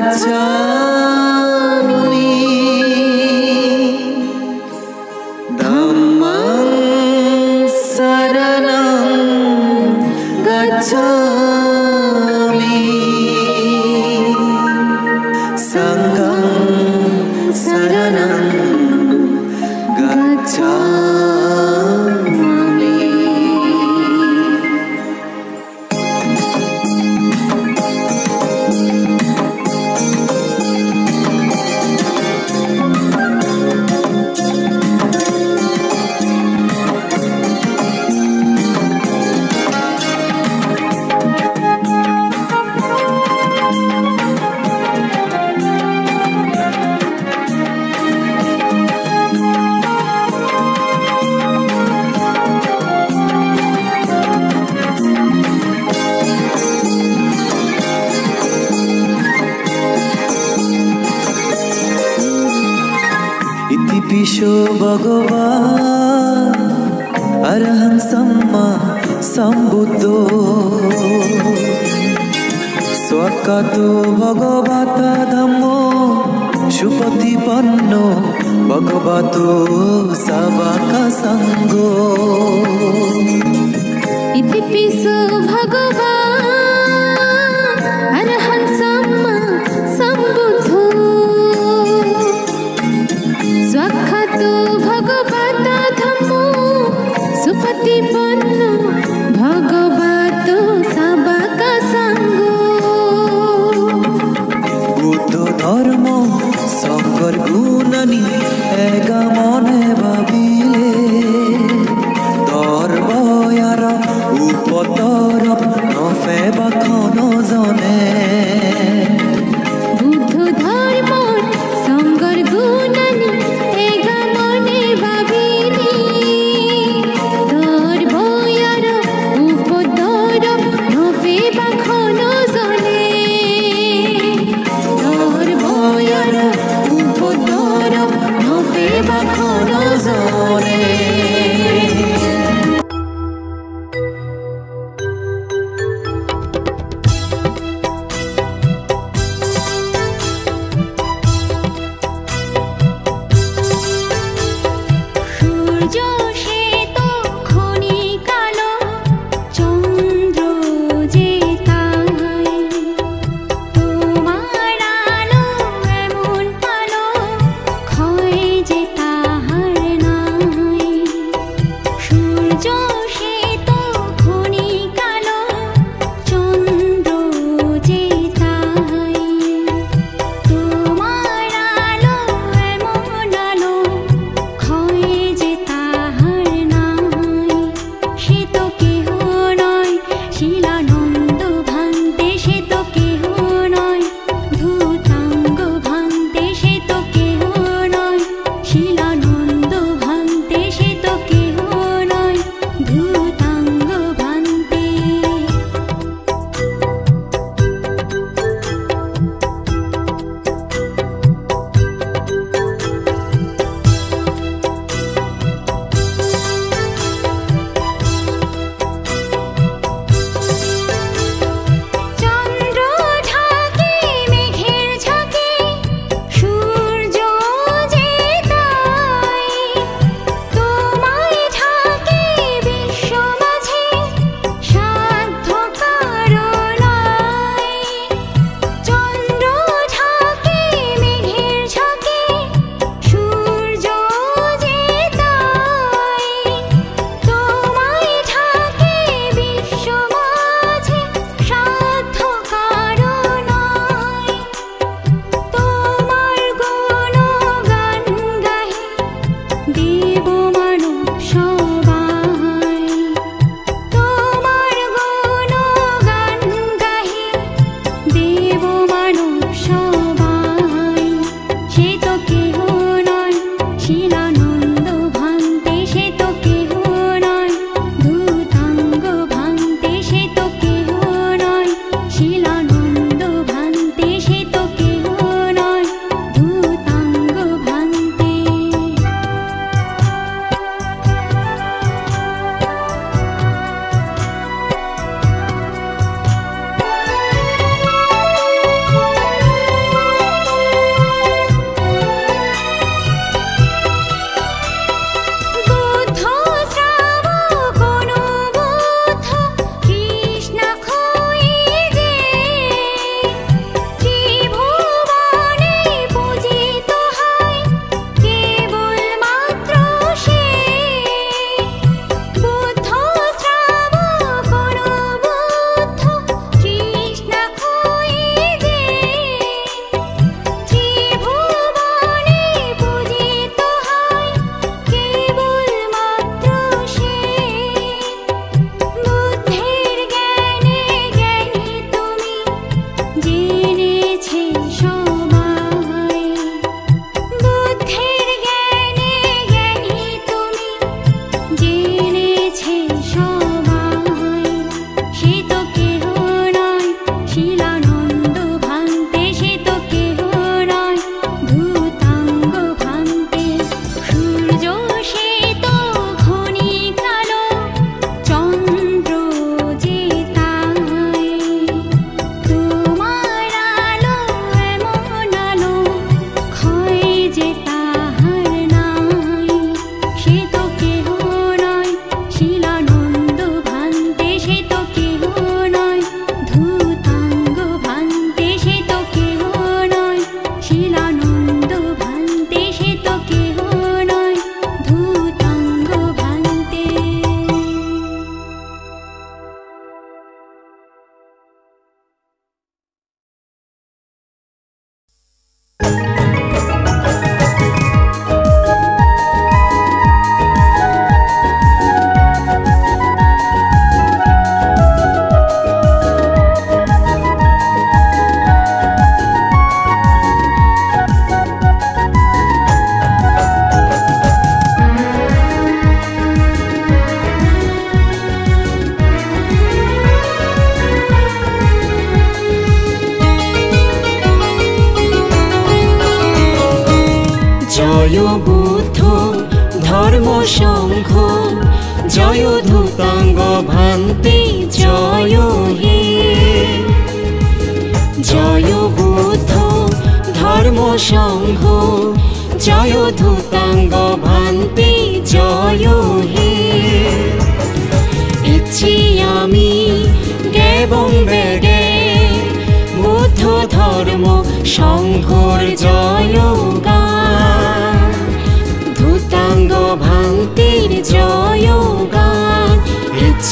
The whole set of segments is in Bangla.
light.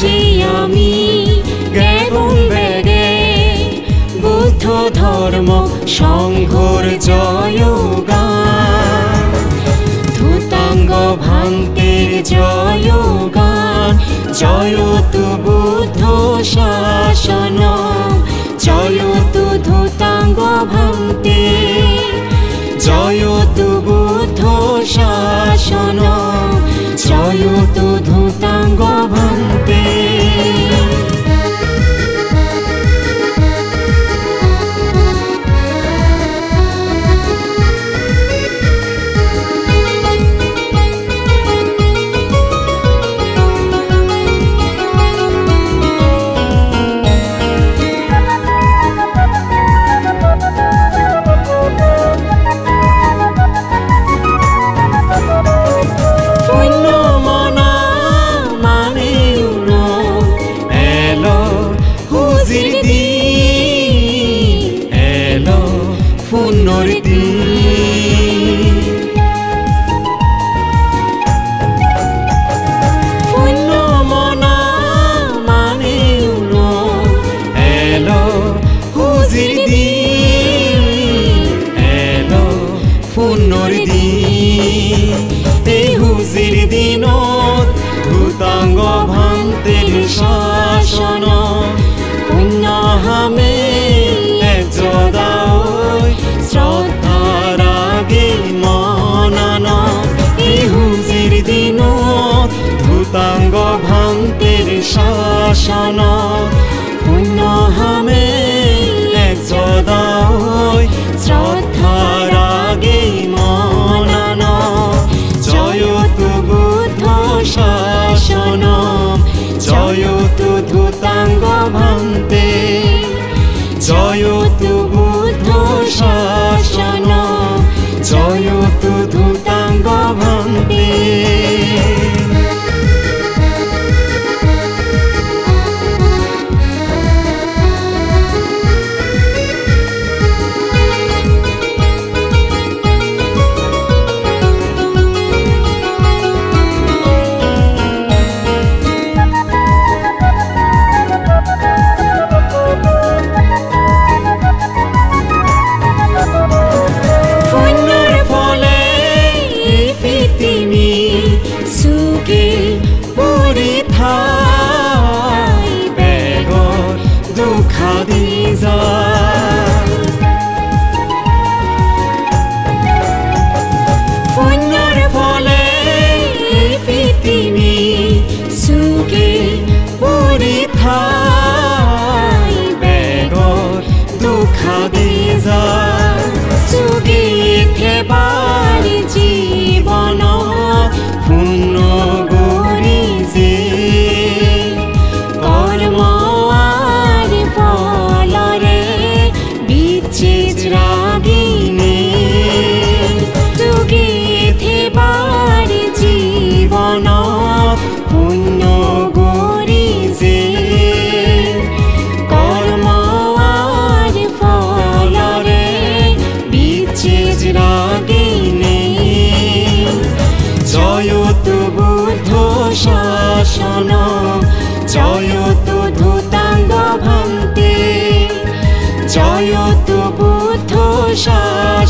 আছি আমি গেগুন বেগে বুদ্ধ ধর্ম সংঘর জয় ধূতাঙ্গ ধুতাঙ্গ ভান্তির জয় গান জয় তু বুদ্ধ শাসন জয় তু ধুতাঙ্গ ভান্তি জয় তু বুদ্ধ শাসন জয় তু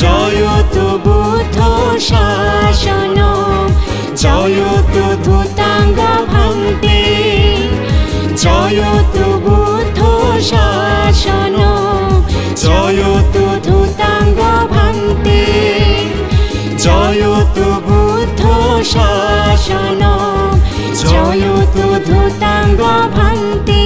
জয়তু শাসন জয়তু ধুতাঙ্গ ভান্তি জয়তু বুদ্ধ শাসন জয়তু ধুতাঙ্গ ভান্তি জয়তু বুদ্ধ শাসন জয়তু ধুতাঙ্গ ভান্তি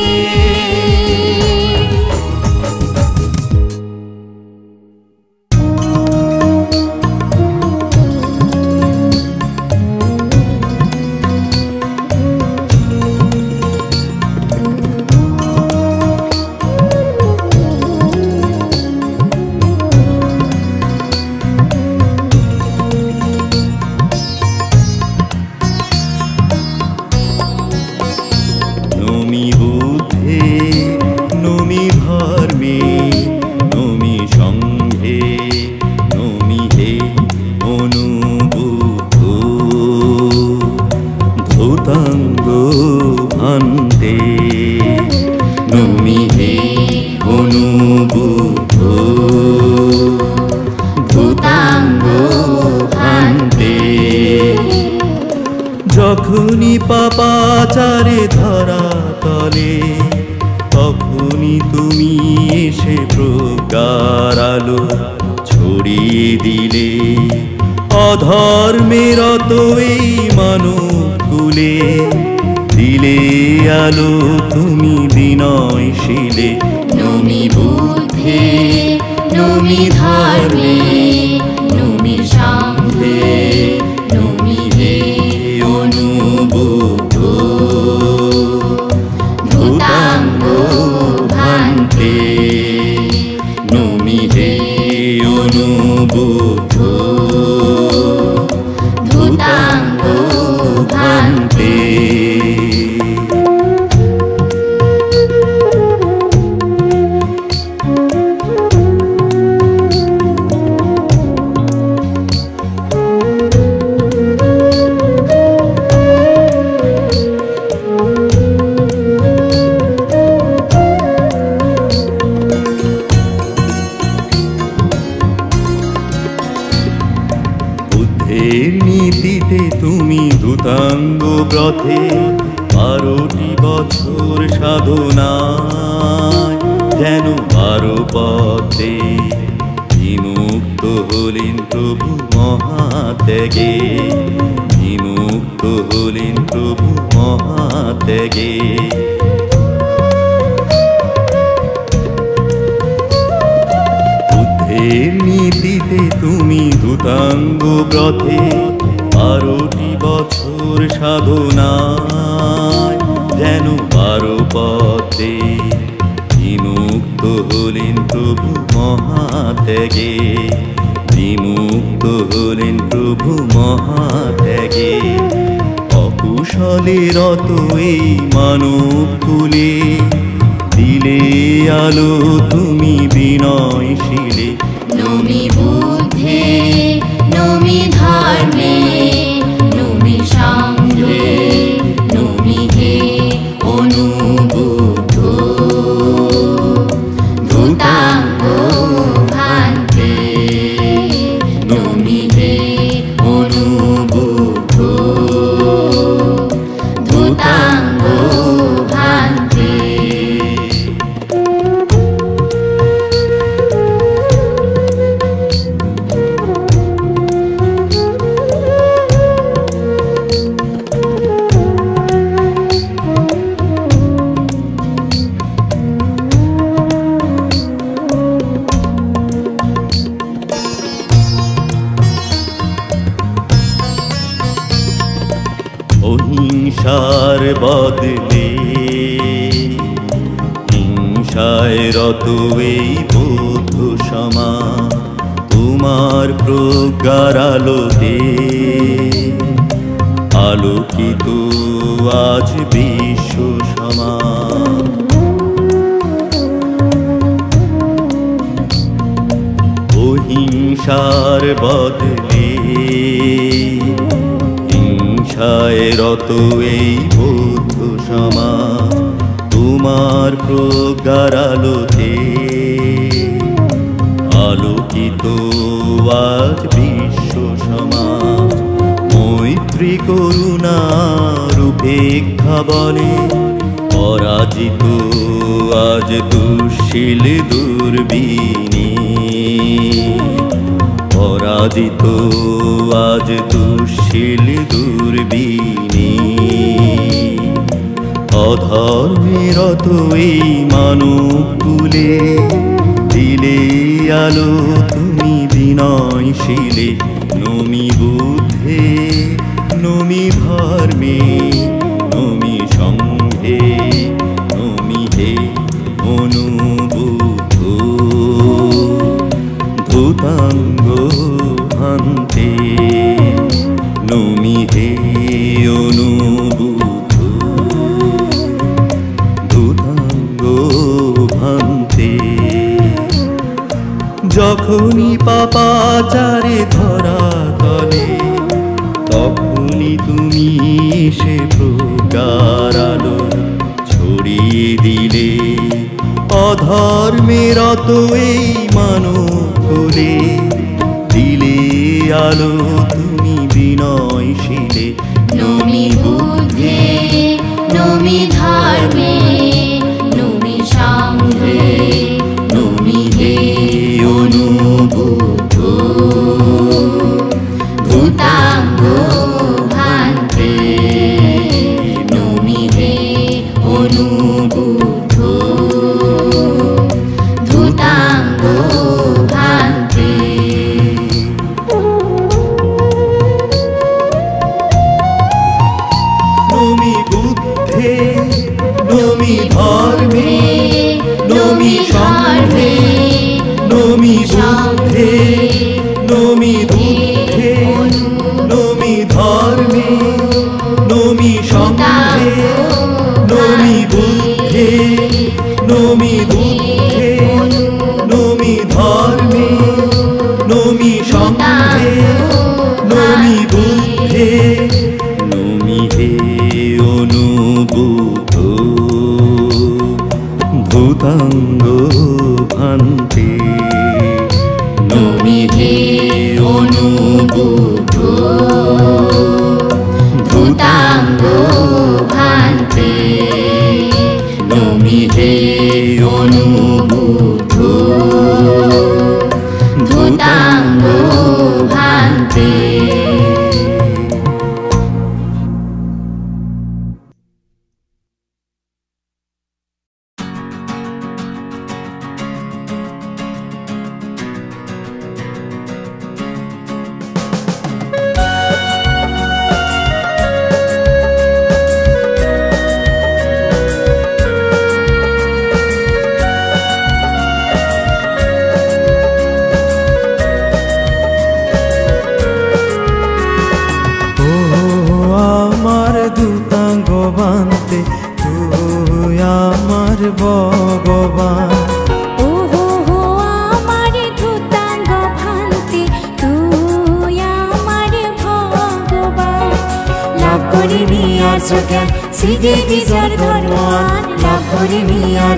ত্রিকরুণার উপেক্ষা বলে পরাজিত আজ দুশীল দুর্বিনী পরাজিত আজ দুশীল দুর্বিনী অধর্মেরত এই মানব তুলে দিলে আলো তুমি বিনয় শিলে নমিবু নমি ধর্মে নমি সংঘে নমি হে অনুবুদ্ধ ধূতাঙ্গ হান্তে নমি হে অনুবুদ্ধ। ধূতাঙ্গ ভান্তে, যখনই পাপাচারে ধরা প্রকার আলো ছড়িয়ে দিলে অধর্মের অত এই মানব দিলে আলো 嘟嘟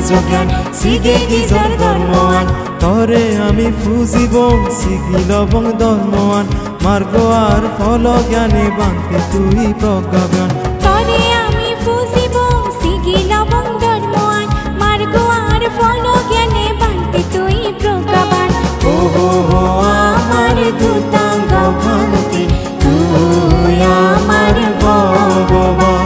জ্ঞান সিদে গিজর ধর্মান তরে আমি ফুজিব শিখিল এবং ধর্মৱান মার্গ আর ফল জ্ঞানে বান্তে তুই প্রজ্ঞাবান। তরে আমি ফুজিব সিগি লবং ধর্মান মার্গ আর ফল জ্ঞানে বান্তে তুই প্রজ্ঞাবান। ও হো হো আমার ধূতাঙ্গ ভান্তি তুই আমার ভগবান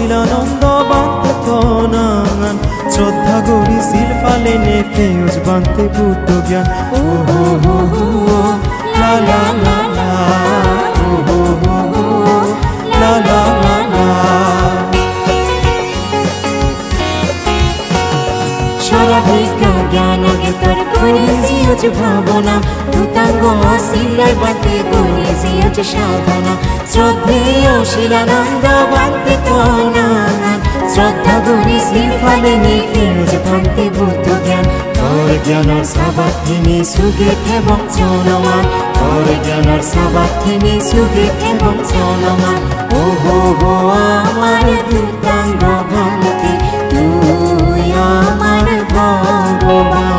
শিলানন্দ বান্তে তনাঙান শ্রদ্ধা গরি শিল ফালে নে ফেউজ বান্তে বুদ্ধ জ্ঞান ও হো হো হো লা লা লা লা। ও হো জ্ঞানকে তোর গুরিছি অছ সিওজ ভাবনা। ভূতাঙ্গ সিলাই বাতে গড়ি সিওজ সাধনা। শ্রদ্ধেয় শিলানন্দ বাতে কনান শ্রদ্ধা গড়ি শ্রীফলে নে ফিরোজ ভান্তে বুদ্ধ জ্ঞান। তোর জ্ঞানৰ সাবাথিনী সুগে এবং চলমান। তোর জ্ঞানৰ সাবাথিনী সুগে এবং চলমান। ও হো, আমার ভূতাঙ্গ ভান্তে ভগবান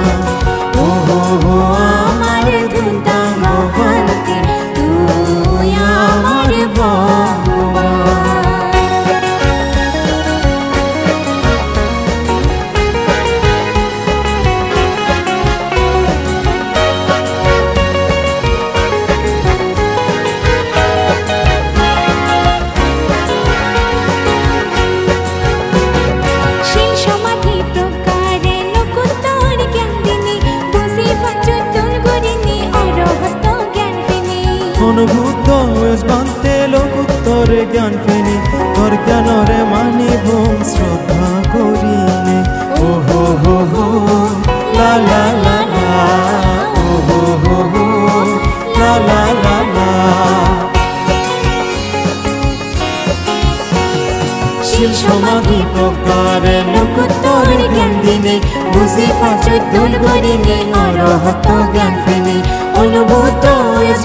সমাধি প্রকারে লোকুত্তর জ্ঞান দিনে বুঝি পঞ্চতুল গরিনে অরহত জ্ঞান ফেনি অনুভূত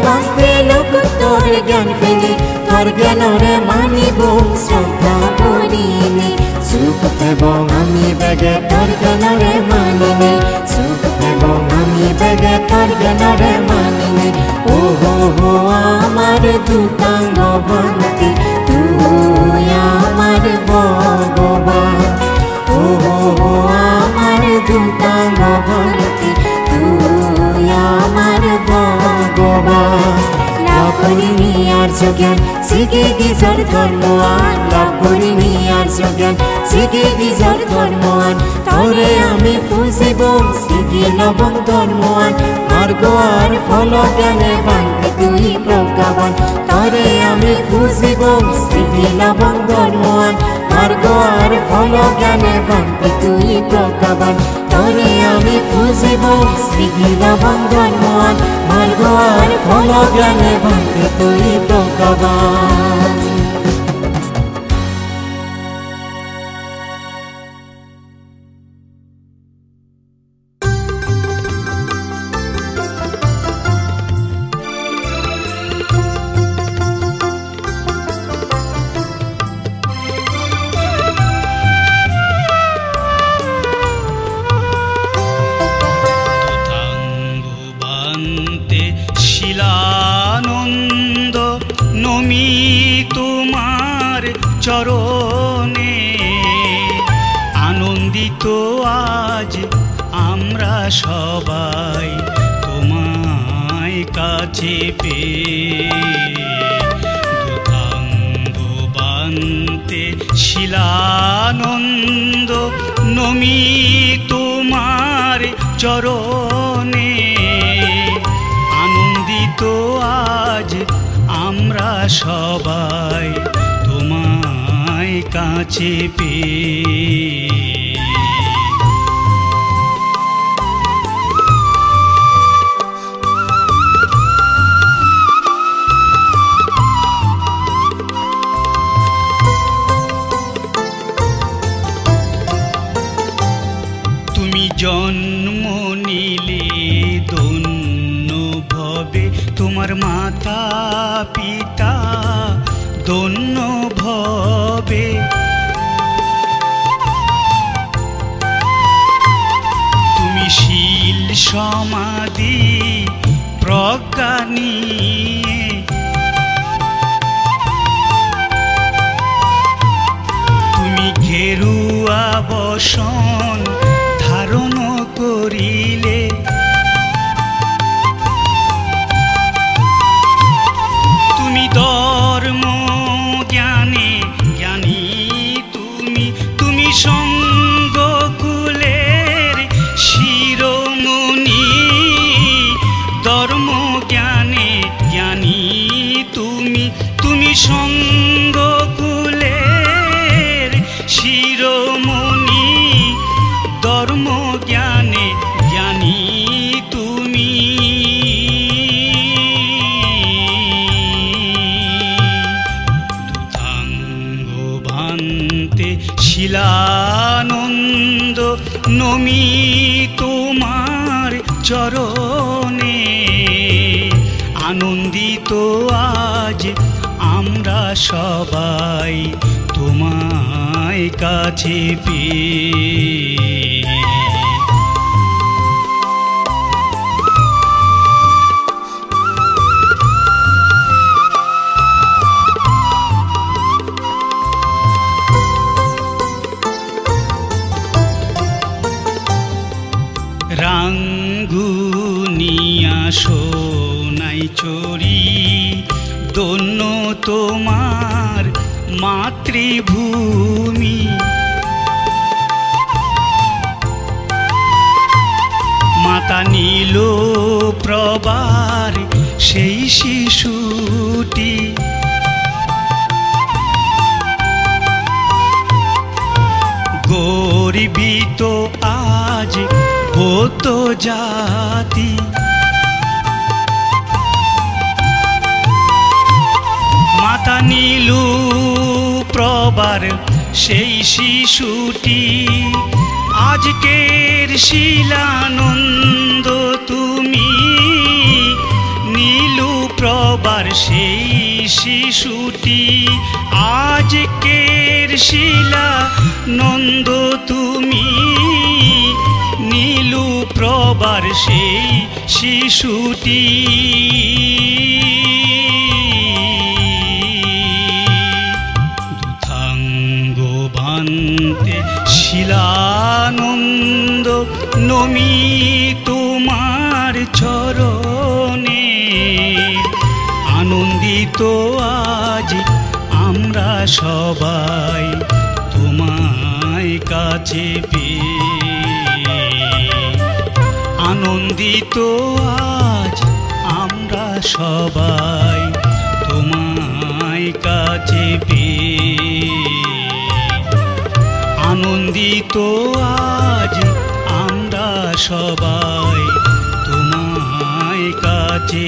বান্তে লোকুত্তর জ্ঞান ফেনি তোর জ্ঞানরে মানিব শ্রদ্ধা করিনে সুখ এবং আমি বেগে তোর জ্ঞানরে মানিনে সুখ এবং আমি বেগে তোর জ্ঞানরে মানিনে ও হো হো আমার দুতাঙ্গ বন্তি তুই আমার ভগবান। ও আমার দুতাঙ্গ বন্তি তুই আমার ভগবান। লাভ করিনি আর জ্ঞান শিখে গিজার ধর্ময়ান লাভ করিনি আর জ্ঞান শিখে গিজার ধর্ময়ান তোরে আমি ফুসিব শিখি লবণ ধর্ময়ান, মার্গ আর ফল জ্ঞানে বান্তি তুই প্রজ্ঞাবান তোরে আমি ফুসিব শিখি লবণ ধর্ময়ান মার্গ আর ফল জ্ঞানে বান্তি তুই প্রজ্ঞাবান তোরে আমি ফুসিব শিখি লবণ ধর্ময়ান মার্গ আর ফল জ্ঞানে বান্তি তুই প্রজ্ঞাবান কাছে পেয়ে শিলানন্দ নমি তোমার চরণে। আনন্দিত আজ আমরা সবাই তোমায় কাছে পেয়ে বসন ধারণ করিলে সবাই তোমায় কাছে পেয়ে শিশুটি। গরিবিত আজ বৌদ্ধ জাতি। মাতা নীলু প্রবার সেই শিশুটি। আজকের শিলানন্দ তুমি প্রবার সেই শিশুটি আজকের শিলা নন্দ তুমি নীলু প্রবার সেই শিশুটি। শিলানন্দ নমি আনন্দিত আজ আমরা সবাই তোমায় কাছে পেয়ে। আনন্দিত আজ আমরা সবাই তোমায় কাছে পেয়ে। আনন্দিত আজ আমরা সবাই তোমায় কাছে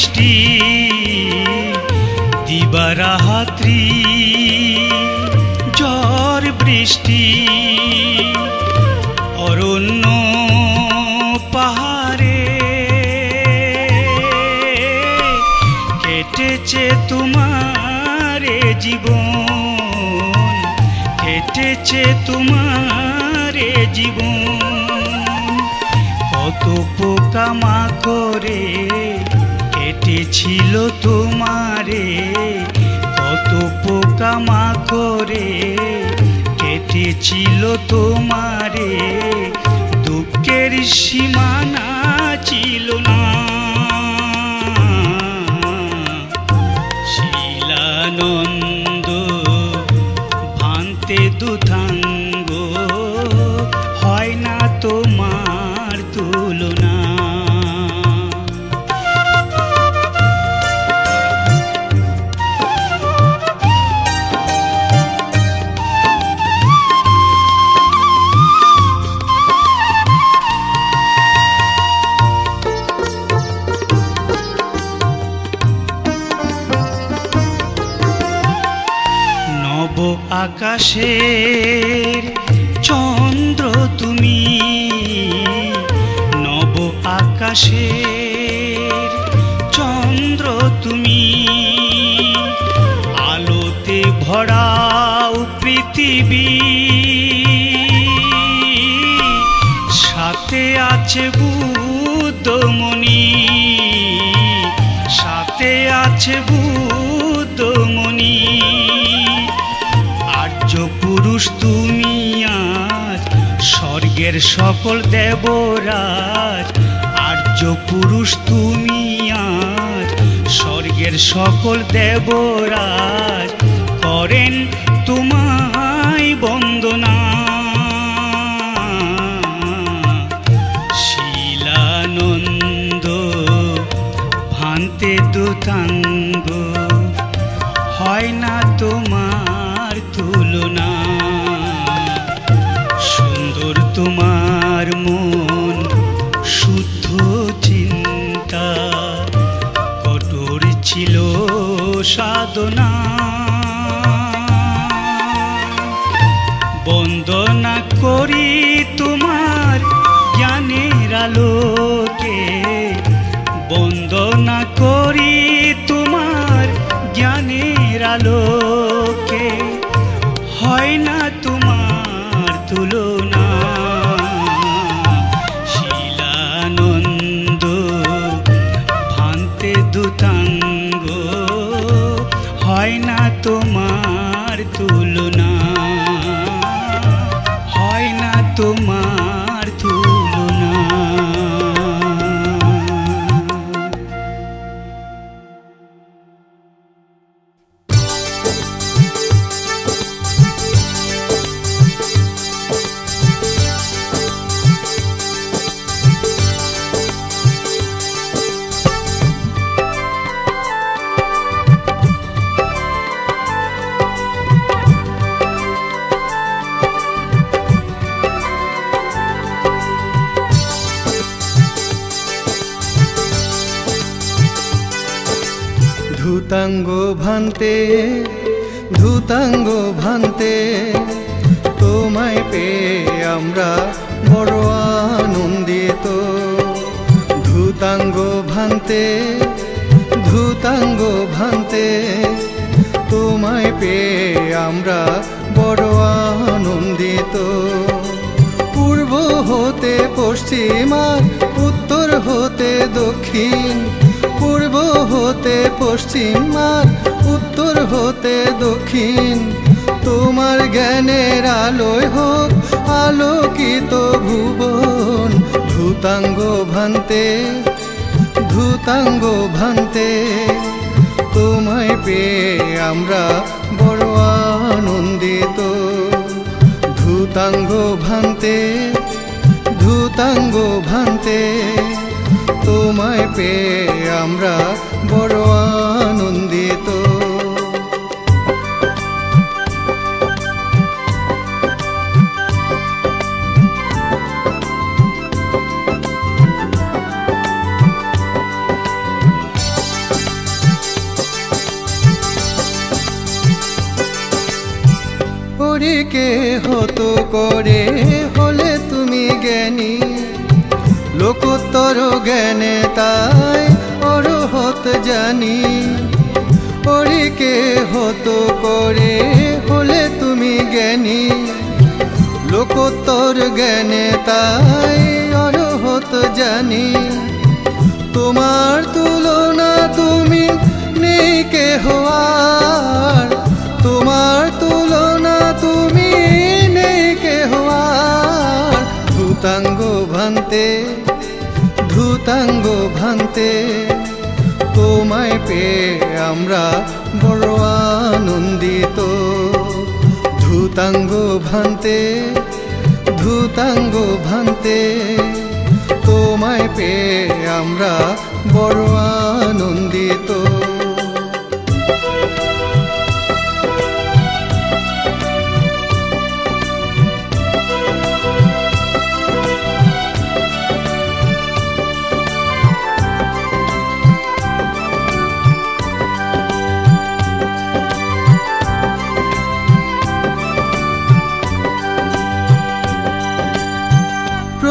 বৃষ্টি দিবারাত্রি, ঝড় বৃষ্টি, অরণ্য পাহাড়ে কেটেছে তোমার জীবন, কেটেছে তোমার জীবন। কত পোকা মাকড়ে কেটেছিল তোমারে কত পোকা মাকড়ে। কেটেছিল তোমারে দুঃখের সীমানা ছিল না। শিলানন্দ ভান্তে দুথাঙ্গ আকাশের চন্দ্র তুমি। নব আকাশের চন্দ্র তুমি। আলোতে ভরাও পৃথিবী। সাথে আছে বুদ্ধমণি। সাথে আছে বুদ্ধমণি সকল দেবরাজ, আর্য পুরুষ তুমি আজ। স্বর্গের সকল দেবরাজ করেন তোমায় বন্দনা। শিলানন্দ ভান্তে দুতাঙ্গ তোমার হতে পশ্চিমার উত্তর হতে দক্ষিণ। তোমার জ্ঞানের আলোয় হোক আলোকিত ভুবন ধূতাঙ্গ ভান্তে ধূতাঙ্গ ভান্তে। তোমায় পেয়ে আমরা বড় আনন্দিত। ধূতাঙ্গ ভান্তে ধূতাঙ্গ ভান্তে, তোমায় পেয়ে আমরা লোকোত্তর জ্ঞানে, তাই অরহত জানি। তোমার তুলনা তুমি নেই কেহ আর। তোমার তুলনা তুমি নেই কেহ আর। ধূতাঙ্গ ভান্তে ধূতাঙ্গ ভান্তে, তোমায় পেয়ে আমরা বড় আনন্দিত। ধূতাঙ্গ ভান্তে ধূতাঙ্গ ভান্তে তোমায় পেয়ে আমরা বড় আনন্দিত।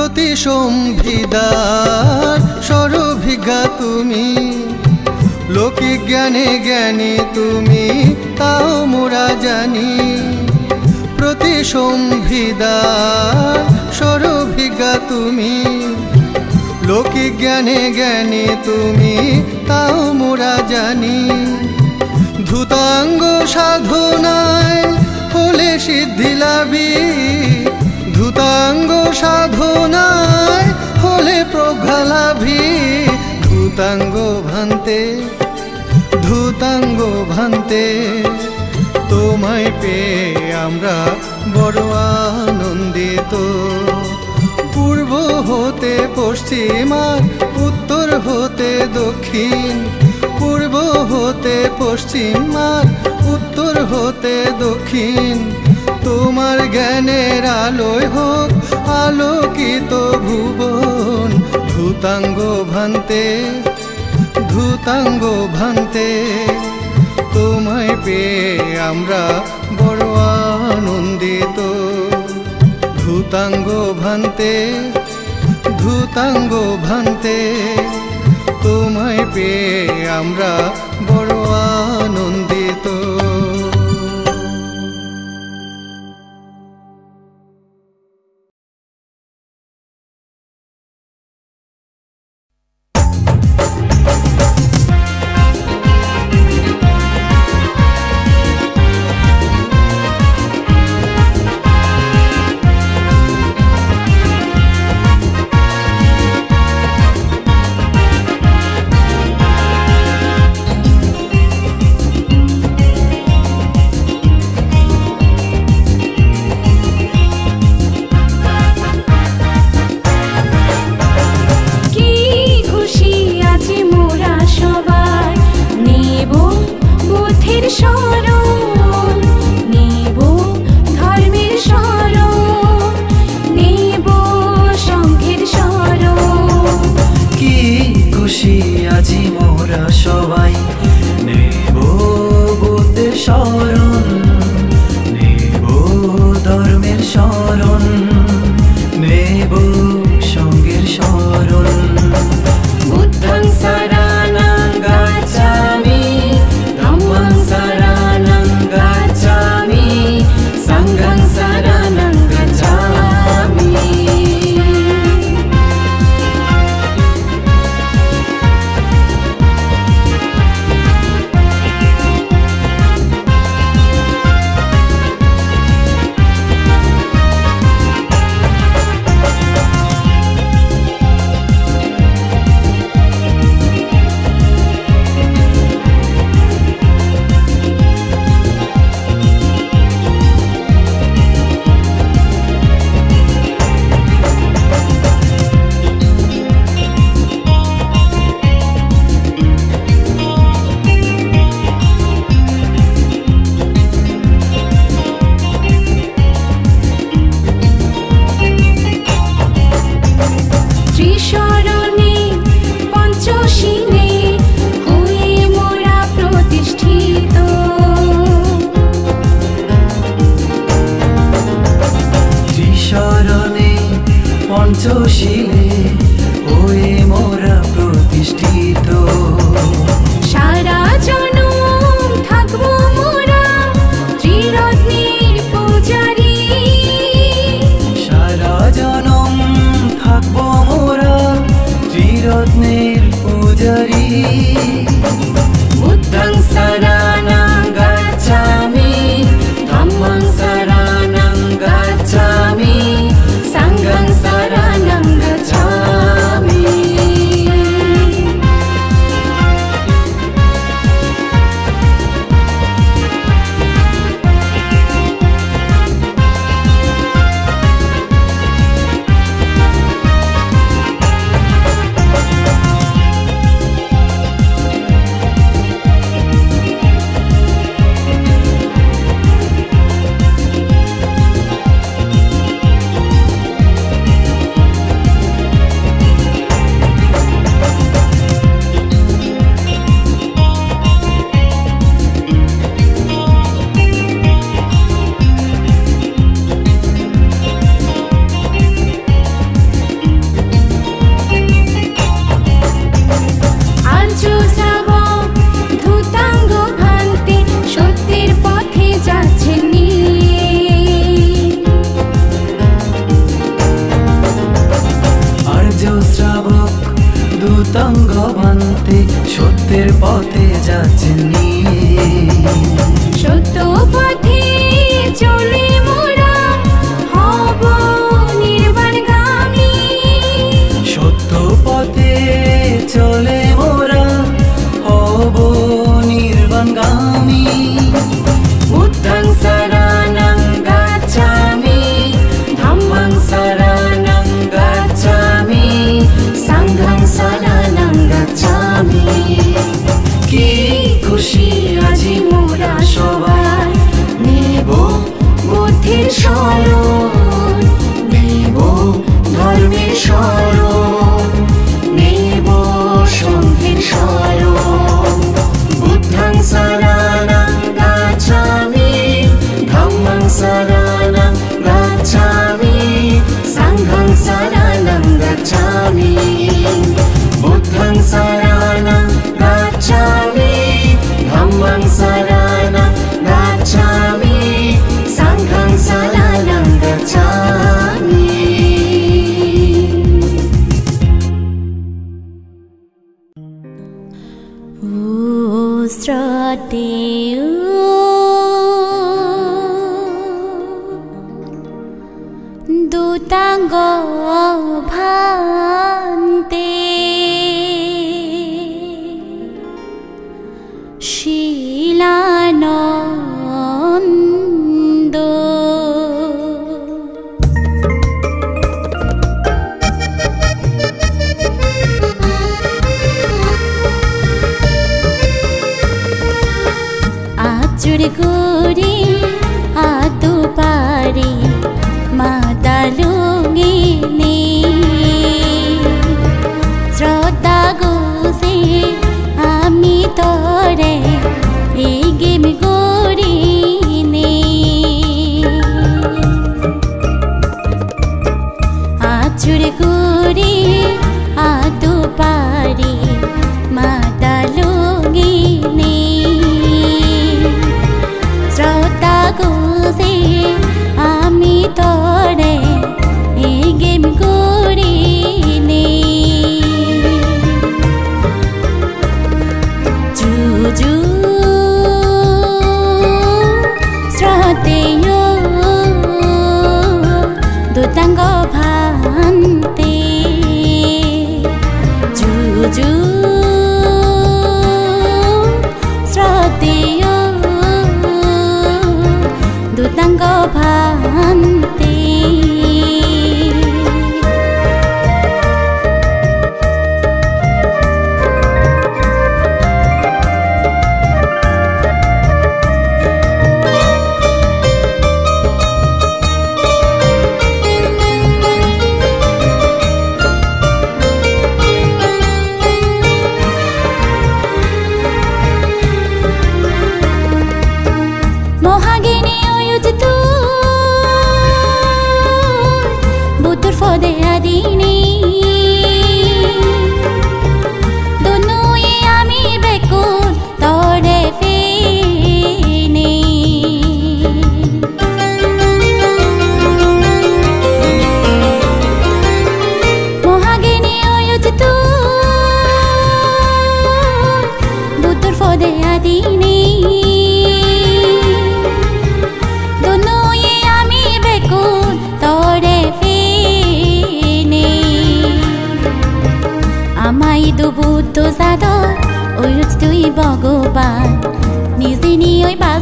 প্রতিসম্ভিদার সরভিজ্ঞা তুমি। লৌকিক জ্ঞানে জ্ঞানী তুমি, তাও মোরা জানি। প্রতিসম্ভিদার সরভিজ্ঞা তুমি। লৌকিক জ্ঞানে জ্ঞানী তুমি, তাও মোরা জানি। ধূতাঙ্গ সাধনায় হলে সিদ্ধি লাভি। ধূতাঙ্গ সাধনায় হলে প্রজ্ঞা লাভি ধূতাঙ্গ ভান্তে ধূতাঙ্গ ভান্তে, তোমায় পেয়ে আমরা বড় আনন্দিত। পূর্ব হতে পশ্চিম আর উত্তর হতে দক্ষিণ। পূর্ব হতে পশ্চিম আর উত্তর হতে দক্ষিণ। তোমার জ্ঞানের আলোয় হোক, আলোকিত ভুবন ধূতাঙ্গ ভান্তে ধূতাঙ্গ ভান্তে, তোমায় পেয়ে আমরা বড় আনন্দিত। ধূতাঙ্গ ভান্তে ধূতাঙ্গ ভান্তে, তোমায় পেয়ে আমরা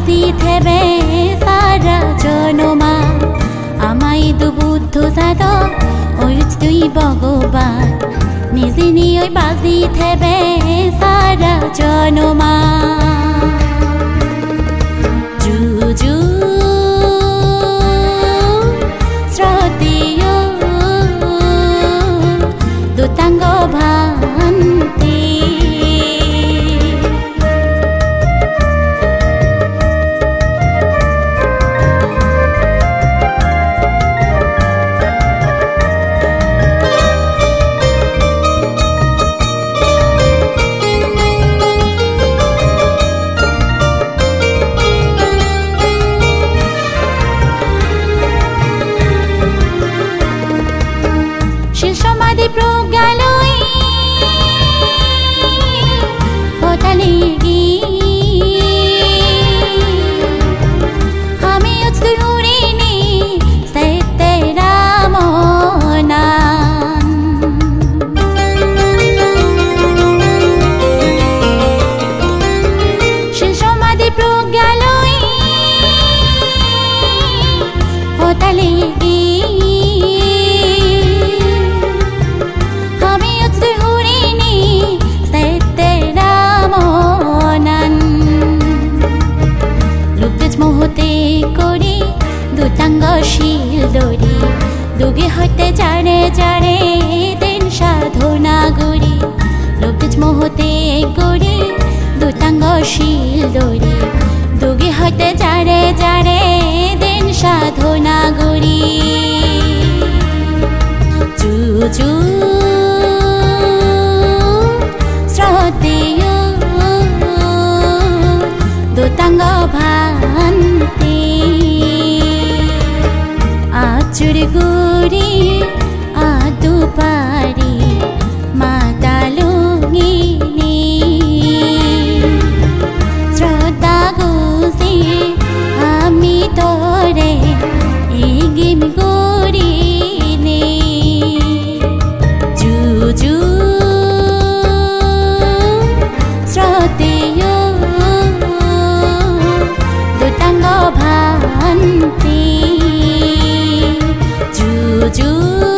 পিঠেবে সারা জনমা। আমায় তো বুদ্ধ সাদ ওইচ তুই ভগবান। নিজে নিয়ে বাজি থেবে সারা জনমা। দুগে হইতে জারে জারে দিন সাধনা গড়ি লোকজ মোহতে গড়ি দুটাঙ্গ শিল দড়ি। দুগে হইতে জারে জারে দিন সাধনা গড়ি চু চু, শ্রদ্ধেয় ভান্তি पारी माता लोङ्गी tujuh